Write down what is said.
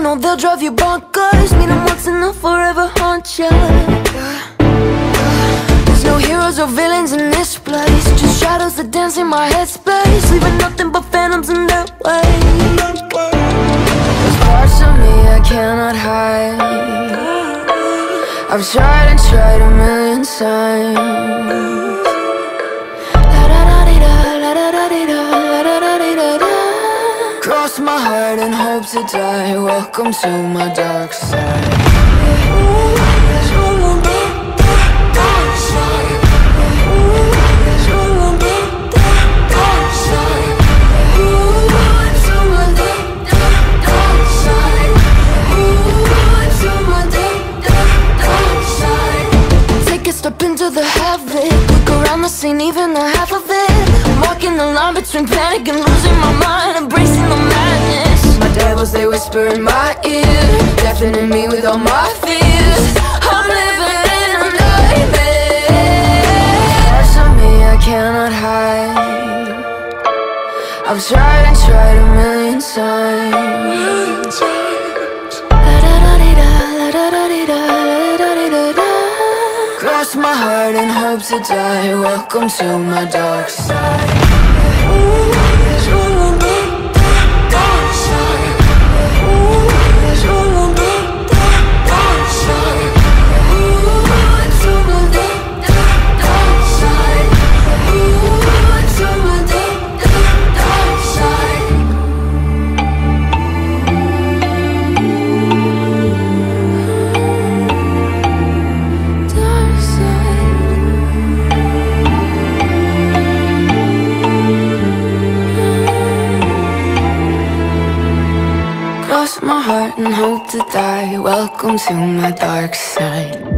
know they'll drive you bonkers. Meet them once and they'll forever haunt you There's no heroes or villains in this place. Just shadows that dance in my headspace. Leaving nothing but phantoms in their way. There's parts of me I cannot hide. I've tried and tried a million times Cross my heart and hope to die. Welcome to my dark side. Take a step into the havoc Look around the scene, even the half of it walking the line between panic and losing my mind Embracing the madness. My devils, they whisper in my ear Deafening me with all my fears. I'm living in a nightmare. Parts of me I cannot hide. I've tried and tried a million times. Cross my heart and hope to die. Welcome to my dark side And hope to die. Welcome to my dark side